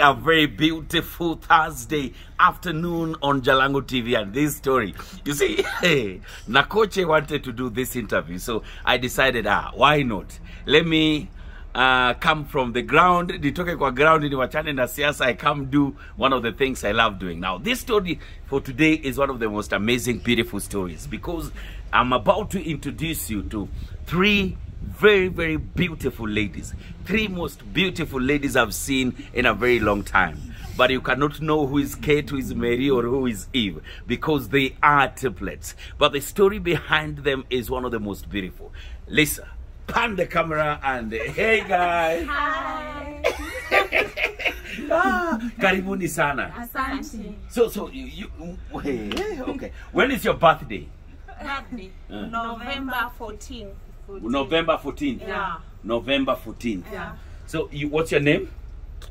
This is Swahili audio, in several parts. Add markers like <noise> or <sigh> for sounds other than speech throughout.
A very beautiful Thursday afternoon on Jalango TV and this story. You see, <laughs> hey, Nakoche wanted to do this interview, so I decided, ah, why not? Let me uh, come from the ground, nitoke kwa ground, niwachane na I come do one of the things I love doing. Now, this story for today is one of the most amazing, beautiful stories because I'm about to introduce you to three very, very beautiful ladies. Three most beautiful ladies I've seen in a very long time. But you cannot know who is Kate, who is Mary, or who is Eve because they are triplets. But the story behind them is one of the most beautiful. Lisa, pan the camera and hey guys. <laughs> ah, karibuni sana. Asante. So, so you, you hey, okay. When is your birthday? Birthday. Uh. November 14. November 14th. Yeah. November 14th. Yeah. So, you, what's your name?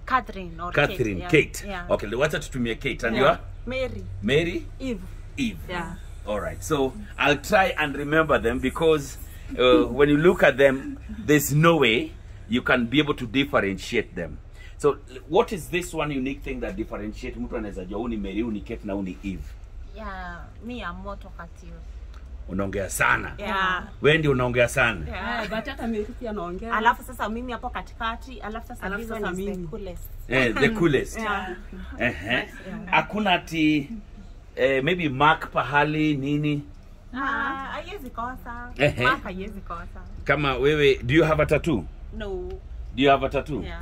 Catherine or Catherine, Kate. Kate. Yeah. Okay, wacha tutumie Kate. And Yeah. you are? Mary. Mary? Eve. Eve. Yeah. All right. So I'll try and remember them because uh, when you look at them, there's no way you can be able to differentiate them. So what is this one unique thing that differentiate mtu anaweza jua huu ni Mary, huu ni Kate na huu ni Eve? Yeah. Me I'm more katio. Unaongea sana. Yeah. Wewe ndio unaongea sana. Yeah. Eh, anaongea. Alafu sasa mimi hapo katikati, alafu sasa Alafu sasa mimi. the coolest. Eh, the coolest. Yeah. Ehe. Hakuna ati eh, maybe Mark pahali nini Ah, kosa. Mark kosa. kama wewe do you have a tattoo? No. Do you have a tattoo? Yeah.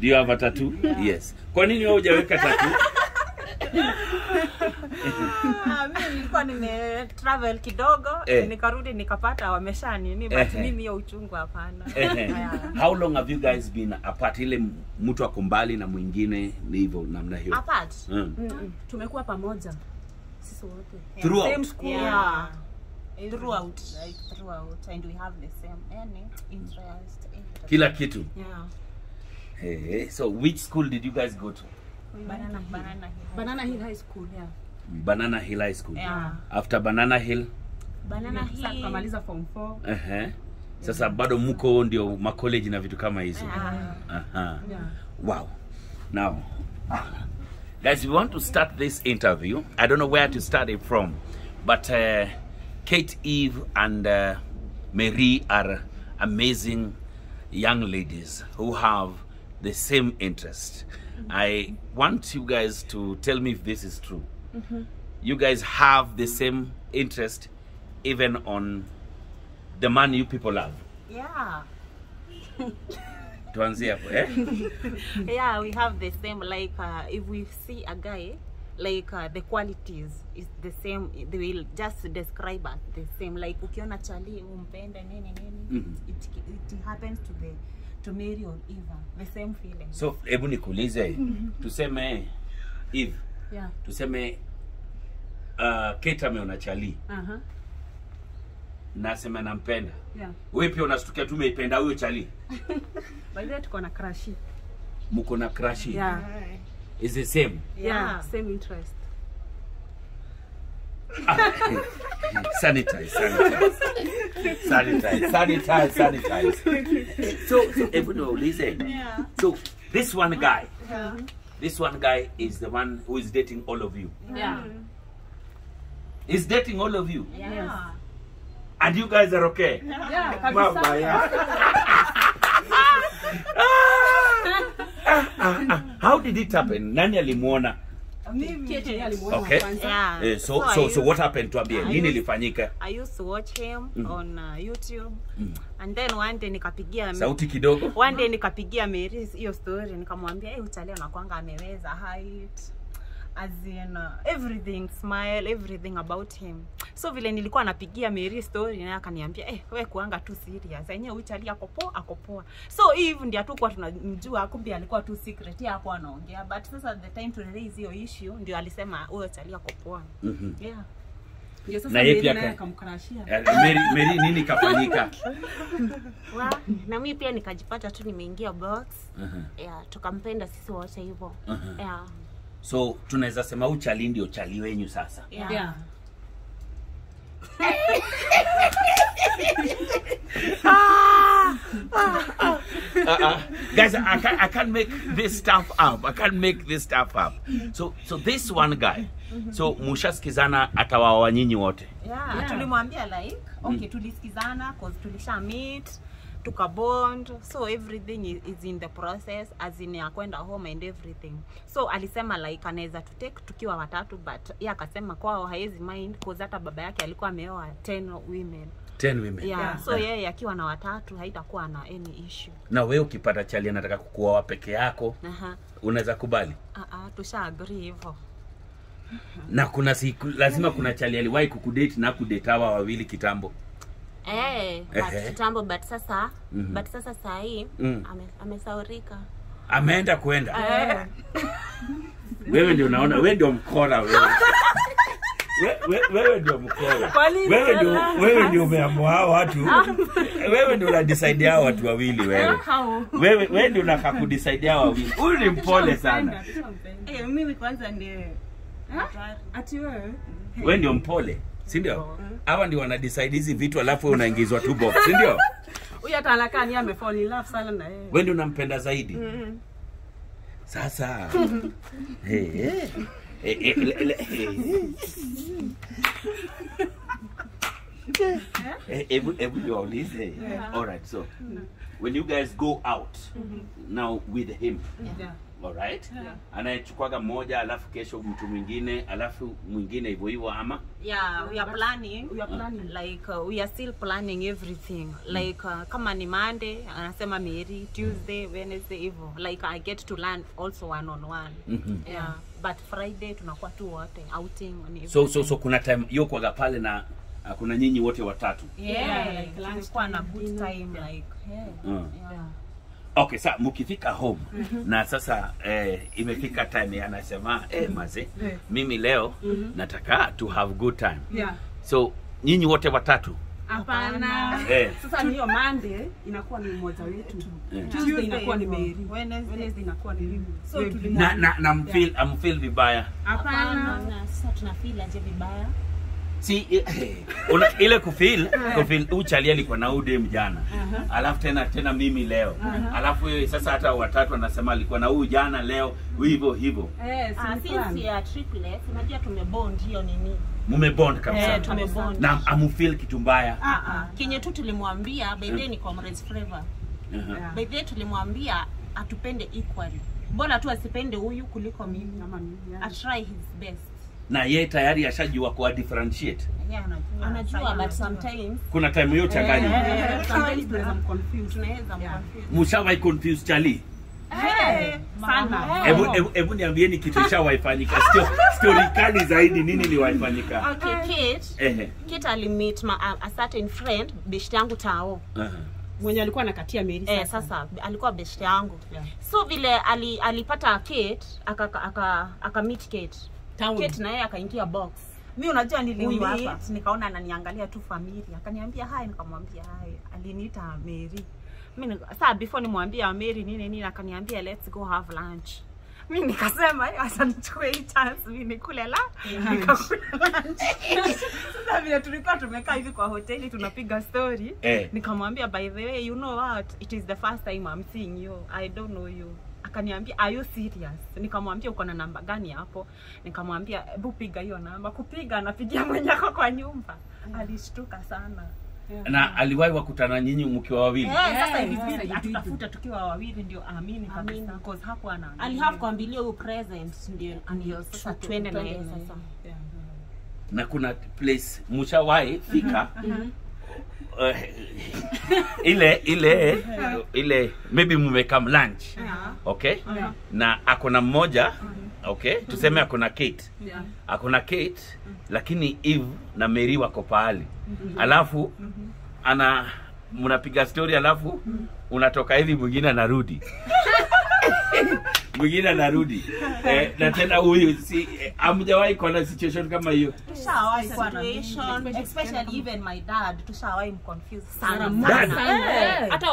Do you have a tattoo? yeah. Yes. Kwa nini wewe hujaweka tattoo? <laughs> Ah, <laughs> mimi nilikuwa nime travel kidogo Eh. nikarudi nikapata wamesha nini but eh. mimi hiyo uchungu hapana. eh. <laughs> How long have you guys been apart? Ile mtu ako mbali na mwingine ni hivyo namna hiyo. Apart. Mm. Mm-mm. Tumekuwa pamoja sisi wote. Throughout. Same school. Yeah. yeah. Throughout, like throughout, and we have the same any interest. interest. Kila kitu. Yeah. Hey, so which school did you guys go to? Banana, banana. hill. Banana Hill High School, yeah. Banana Hill High School. Yeah. After Banana Hill, Banana Sasa hill. tukamaliza form 4. huh. Sasa bado muko ndio ma college na vitu kama hizo. Yeah. Aha. Yeah. Wow. Now, guys, we want to start this interview. I don't know where to start it from, but uh, Kate, Eve, and uh, Marie are amazing young ladies who have the same interest. I want you guys to tell me if this is true. You guys have the same interest, even on the man you people love. Yeah. Tuanzie <laughs> hapo, eh? Yeah, we have the same. Like, uh, if we see a guy, like uh, the qualities is the same. They will just describe us the same. Like, ukiona chali umpende nini nini, Mhm. it, it happens to the to Mary or Eva. The same feeling. so hebu nikuulize <laughs> tuseme Eve, Yeah. tuseme uh, Kate ameona chali -huh. nasema nampenda Yeah. wewe pia unastukia tu umeipenda huyo chali <laughs> By the way tuko na crush. mko na crush Yeah. is the same Yeah. Same interest. <laughs> sanitize sanitize sanitize sanitize sanitize so so hebu niwaulize Yeah. so this one guy this one guy is the one who is dating all of you Yeah. is dating all of you Yeah. and you guys are okay Yeah. Mama Kabisa. ya. <laughs> <laughs> Ah, ah, ah. How did it happen? Nani alimuona? Okay. kwanza. Yeah. Eh, so so so used- what happened? Tuambie nini ilifanyika? I used to watch him Mm. on uh, YouTube Mm. and then one day nikapigia Sauti kidogo. one day nikapigia Mary hiyo story nikamwambia hey, utalio nakwanga ameweza height as in uh, everything smile everything about him so vile nilikuwa napigia Mary story naye akaniambia eh wewe kuanga tu serious yenyewe uchali ako poa ako poa so hivi ndio kwa tunamjua kumbe alikuwa tu secret ya kwa anaongea but sasa the time to raise hiyo issue ndio alisema huyo chali ako poa -hmm. yeah Na yeye pia akamcrushia. Eh, Mary, Mary nini kafanyika? <laughs> Wa, na mimi pia nikajipata tu nimeingia box Uh -huh. yeah, tukampenda sisi wote hivyo Uh -huh. yeah, So tunaweza sema uchali ndio chali wenyu sasa. yeah. Yeah. uh, <laughs> guys, I can't, I can't make this stuff up. I can't make this stuff up. So, so this one guy. So mushasikizana atawaoa nyinyi wote. yeah, Yeah. tulimwambia like okay tulisikizana cause tulisha meet tukabond so everything is, in the process as in ya kwenda home and everything so alisema like anaweza tutake tukiwa watatu but yeye akasema kwao haezi mind cause hata baba yake alikuwa ameoa 10 women 10 women. yeah, Yeah. so yeye yeah, akiwa na watatu haitakuwa na any issue Na wewe ukipata chali anataka kukuoa peke yako, uh -huh. unaweza kubali? Uh -huh. tusha agree hivyo Na kuna siku lazima kuna chali aliwahi kukudate na kudate hawa wawili kitambo. Eh, but kitambo but sasa mm -hmm. but sasa saa hii Mm. ame, amesaurika. Ameenda kwenda. Eh. <laughs> wewe ndio unaona wewe ndio mkora wewe. We- we- wewe ndio mkora wewe ndio wewe ndio umeamua hao watu. Wewe ndio unadecide hao watu wawili wewe. Wewe wewe ndio unaka kudecide hao wawili. Huyu ni mpole sana. Eh, mimi kwanza ndiye. Ati wewe? Wewe ndio mpole si ndio hawa ndio wana decide hizi vitu alafu wewe unaingizwa tu box. <laughs> Si ndio huyu hata anakaa ni amefall in love sana na yeye. Wewe ndio unampenda zaidi? Sasa. <laughs> Hey, hey. Eh, eh, eh. Eh, hebu hebu niwaulize. Alright so when you guys go out now with him Yeah. Alright Yeah. anayechukwaga mmoja alafu kesho mtu mwingine alafu mwingine hivyo hivyo ama? Yeah we are planning. We are planning. like uh, we are still planning everything. Like uh, kama ni monday anasema mary tuesday wednesday hivyo. Like i get to learn also one on one. Mm -hmm. yeah. But friday tunakuwa tu wote outing on so so so kuna time hiyo kwa pale na uh, kuna nyinyi wote watatu? Yeah, Yeah, like lunch tulikuwa na time, good time like yeah. uh. Yeah. Okay sasa mkifika home mm -hmm. na sasa eh, imefika time anasema eh, maze Eh. mimi leo mm -hmm. nataka to have good time Yeah. so nyinyi wote watatu hapana Eh. sasa ni hiyo Monday inakuwa ni mmoja wetu Yeah. Tuesday inakuwa ni. Mary Wednesday. Wednesday inakuwa ni mimi so tulimwona na na na mfeel amfeel vibaya hapana na sasa tunafeel aje vibaya si eh, una, ile kufil kufil uchali alikuwa na ude mjana alafu tena tena mimi leo. Uh-huh. alafu sasa hata watatu anasema alikuwa na huyu jana leo hivyo hivyo. Eh Ah, si since ya triplet unajua tumebond hiyo nini? Mumebond kabisa Eh, tumebond. Na amufeel kitu mbaya. Uh ah kenye tu tulimwambia by the way ni comrades flavor uh-huh. Yeah. by the way tulimwambia atupende equally. Bora tu asipende huyu kuliko mimi. Ama mimi, yeah. atry his best na yeye tayari ashajua kuwa differentiate. Yeah, anajua. but sometimes kuna time hiyo changanya Eh, sometimes tunaweza mconfuse. tunaweza mconfuse mshawai confuse chali sana. hebu niambieni kitu ishawaifanyika. Sto- story kali zaidi nini liwaifanyika okay kit, kit Kate alimit ma, a, a certain friend best yangu tao. Mwenye alikuwa anakatia Mary eh, sasa. alikuwa best yangu. Yeah. so vile ali, alipata Kate aka aka, aka meet Kate Town. Kate na yeye akaingia box. Mi unajua Huyu nilimwit hapa. nikaona ananiangalia tu familia akaniambia hai nikamwambia hai aliniita mary. Mimi saa before nimwambia mary nini nini akaniambia let's go have lunch. Mimi nikasema "Eh, acha nichukue hii chance mimi nikule la nikakula lunch. Sasa vile tulikuwa tumekaa hivi kwa hoteli tunapiga story. Eh. nikamwambia by the way you know what? It is the first time I'm seeing you. I don't know you akaniambia are you serious? Nikamwambia uko na namba gani hapo? Nikamwambia hebu piga hiyo namba. Kupiga anapigia mwenyako kwa nyumba. Yeah. alishtuka sana. Yeah. na aliwahi wakutana nyinyi mkiwa wawili? Yeah, yeah, sasa Yeah, ilibidi yeah, atutafuta tukiwa wawili ndio aamini kabisa because hapo ana alihave kuambilia huyo present ndio ndio sasa tuende na yeye sasa. Na kuna place mshawahi fika eh, ile ile ile maybe mumekam lunch. Okay? Na akona mmoja okay? Tuseme akona Kate. Akona Kate lakini Eve na meri wako pahali. Alafu ana mnapiga story alafu unatoka hivi mwingine anarudi <laughs> mwingine anarudi. <laughs> Eh, na tena huyu si eh, amjawahi kuwa na situation kama hiyo? Hata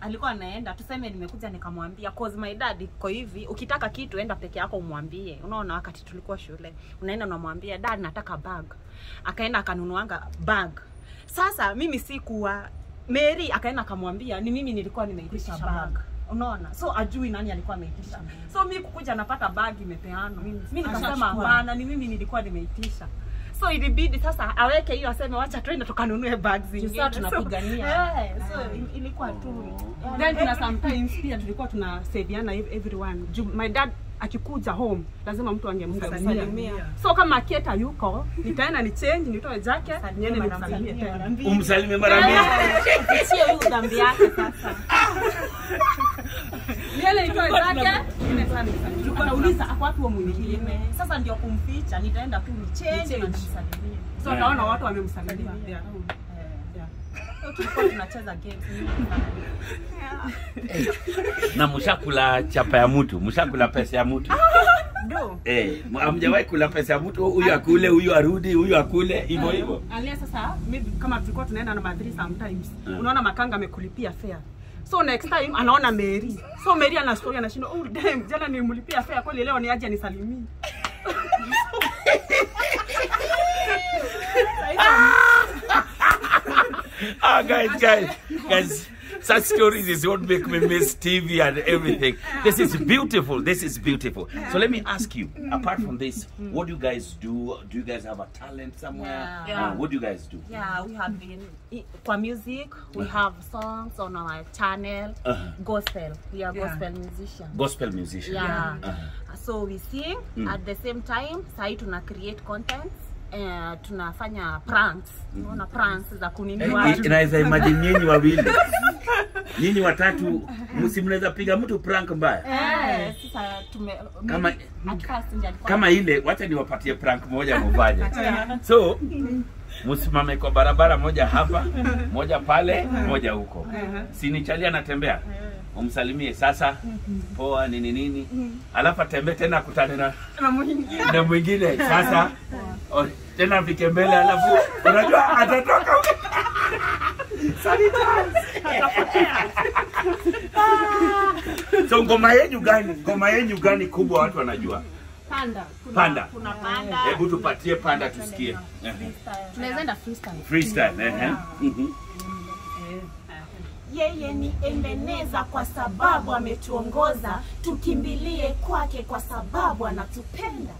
alikuwa anaenda tuseme nimekuja nikamwambia cause my dad iko hivi ukitaka kitu enda peke yako umwambie unaona wakati tulikuwa shule unaenda unamwambia dad nataka bag akaenda akanunuanga bag. Sasa mimi sikuwa Mary akaenda akamwambia ni mimi nilikuwa nimeitisha bag unaona? So ajui nani alikuwa ameitisha. So mi kukuja napata bag imepeanwa. Mi nikasema hapana ni mimi nilikuwa nimeitisha. So ilibidi sasa aweke hiyo aseme wacha twende tukanunue bag zingine sasa tunapigania. so, eh, so il- ilikuwa tu Oh. then kuna sometimes pia tulikuwa tunasaidiana ev- everyone. My dad akikuja home lazima mtu angemsalimia Salimia. so kama Keta yuko nitaenda ni change nitoe jacket niende nimsalimie tena. Umsalimie mara mbili. <laughs> Sio huyu dhambi yake sasa. Nitoe zake. ako wapi mwingine Sasa ndio kumficha, nitaenda tu ni change na nimsalimie. so akaona watu wamemsalimia. Eh, <laughs> na mshakula chapa ya mtu mshakula pesa ya mtu. <laughs> Eh hamjawahi kula pesa ya mtu? Huyu akule huyu arudi huyu akule hivyo hivyo. Alia sasa maybe kama tulikuwa tunaenda na madhiri sometimes Mm. unaona makanga amekulipia fare so next time anaona Mary. So Mary ana story anashinda oh damn jana nilimlipia fare kweli leo ni aje anisalimie ah guys guys guys such stories is what make me miss tv and everything this is beautiful this is beautiful so let me ask you apart from this what do you guys do do you guys have a talent somewhere Yeah. Uh, what do you guys do Yeah, we have been for music. We have songs on our channel. Uh-huh. Gospel. We are Yeah. gospel musicians. gospel musicians. Yeah. Uh-huh. So we sing at the same time. Sahi tuna create contents. Uh, tunafanya pranks. Unaona pranks za kuninua Eh, watu. eh, naweza imagine nyinyi wawili. <laughs> Nyinyi watatu msi mnaweza piga mtu prank mbaya? Eh, sasa tume Kama- kama ile wacha niwapatie prank moja mufanye <laughs> so msimame kwa barabara moja hapa moja pale moja huko. Sinichalia anatembea umsalimie sasa. Poa nini nini? Alafu atembe tena akutane na na mwingine. sasa o, tena afike mbele alafu unajua atatoka so ngoma yenyu gani? Ngoma yenyu gani kubwa watu wanajua? Panda. Panda. kuna panda. hebu tupatie panda tusikie. Tunaweza enda freestyle freestyle. Ehe. Yeye ni Ebeneza kwa sababu ametuongoza, tukimbilie kwake kwa sababu anatupenda.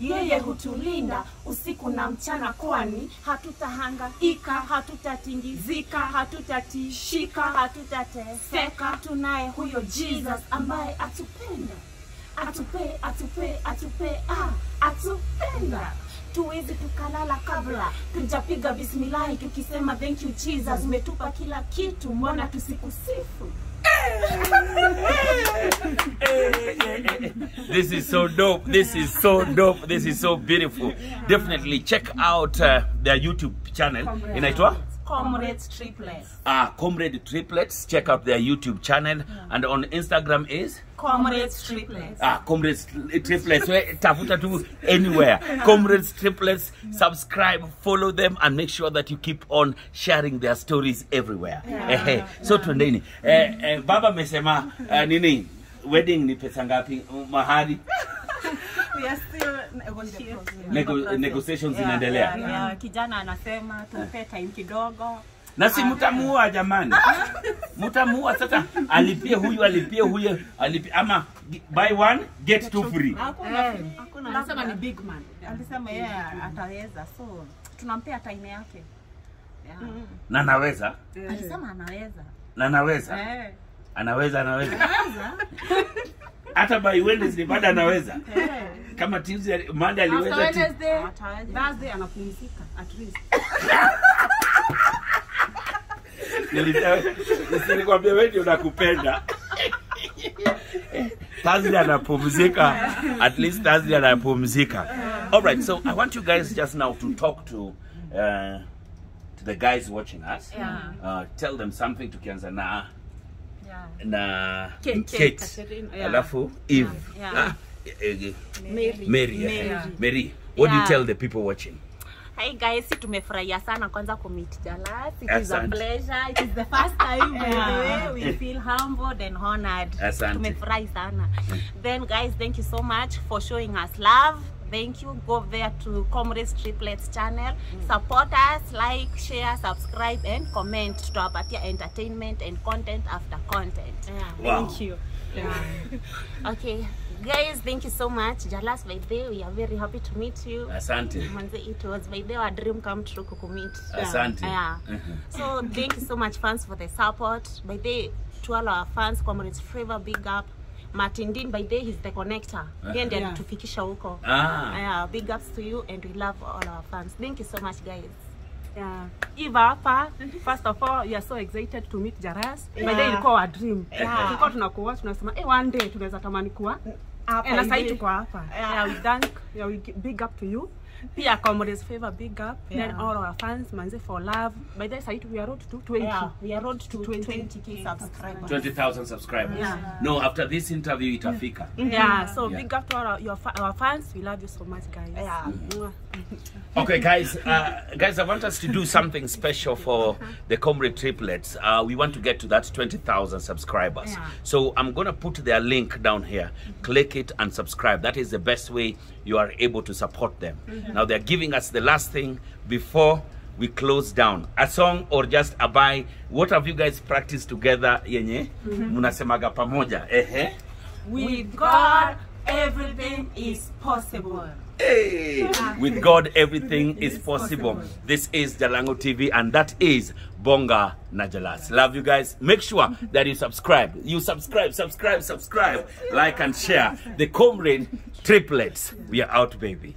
Yeye hutulinda usiku na mchana, kwani hatutahangaika, hatutatingizika, hatutatishika, hatutateseka. Tunaye huyo Jesus ambaye atupenda, atupe, atupe, atupe, ah, atupenda tuwezi tukalala kabla tujapiga bismillahi tukisema thank you jesus umetupa kila kitu mbona tusikusifu this is so dope. This is so dope. This is so beautiful. Definitely check out uh, their YouTube channel. Inaitwa Comrades triplets. Ah, Comrade Triplets. Check out their YouTube channel. Yeah. And on Instagram is Comrades triplets. ah, Comrades Triplets. Tafuta tu anywhere. <laughs> Comrades Triplets. Subscribe, follow them, and make sure that you keep on sharing their stories everywhere. Yeah, eh, So yeah. tuendeni. Eh, eh, baba mesema uh, nini? Wedding ni pesa ngapi? Mahari? We are still. Nego- negotiations Yeah, zinaendelea. yeah, yeah. Kijana anasema tumpe time kidogo. nasi mtamuua jamani mtamuua sasa alipie huyu alipie huyu alipie ama buy one get two free Hakuna hakuna anasema ni big man alisema yeye ataweza so tunampea time yake. Yeah. na naweza Alisema anaweza. na naweza Eh. anaweza anaweza hata by Wednesday bado anaweza kama Tuesday Monday aliweza tu- Wednesday. Thursday anapumzika at least <laughs> Nilisema- nilikwambia wewe ndio nakupenda Thursday anapumzika at least Thursday anapumzika all right so I want you guys just now to talk to uh, to the guys watching us Yeah. uh, tell them something tukianza na Yeah. na Kate, Kate, Kate. yeah. alafu Eve Yeah. ah, Mary. Mary, Yeah. Mary. Mary what do you tell the people watching Hi guys, si tumefurahia sana kwanza kumit Jalas. It is a pleasure. It is the first time by the way. We feel humbled and honored. Asante. Tumefurahi sana. Then guys, thank you so much for showing us love. thank you go there to comrades triplets channel support us like share subscribe and comment tutawapatia entertainment and content after content Yeah. Wow. Thank you. Yeah. <laughs> okay guys thank you so much jalas by the way we are very happy to meet you Asante. manze it was by the way our dream come true kukumit Asante. yeah Mhm. so thank you so much fans for the support by the way, to all our fans comrades favor big up martin dean by day he's the connector yeye ndiye Yeah. alitufikisha huko Ah. yeah, big ups to you and we love all our fans thank you so much guys Yeah. Eva hapa, first of all, you are so excited to meet Jaras. By Yeah. the way, ilikuwa a dream. Yeah. Tulikuwa tunakuwa tunasema, eh, one day tunaweza tamani kuwa Hapa sasa hivi. tuko hapa. Yeah, we thank, yeah, we big up to you. <laughs> Pia comrades favor big up. Then all our fans, manze for love. By the way, we are road to 20. yeah, we are road to 20K 20k subscribers 20,000 subscribers. yeah. No, after this interview, itafika. Yeah, so Yeah. big up to all our, your fa- our fans. We love you so much, guys. Yeah. Okay, guys, uh, guys, I want us to do something special for the Comrade Triplets. Uh, we want to get to that 20,000 subscribers. Yeah. So I'm going to put their link down here. Click it and subscribe. That is the best way you are able to support them. Now, they're giving us the last thing before we close down a song or just a buy. What have you guys practiced together? Yenye? Munasemaga pamoja. Ehe. With God, everything is possible. Hey, with God, everything is possible. This is Jalango TV, and that is Bonga Najalas. Love you guys. Make sure that you subscribe. You subscribe, subscribe, subscribe, like, and share. The Comrade triplets. We are out, baby.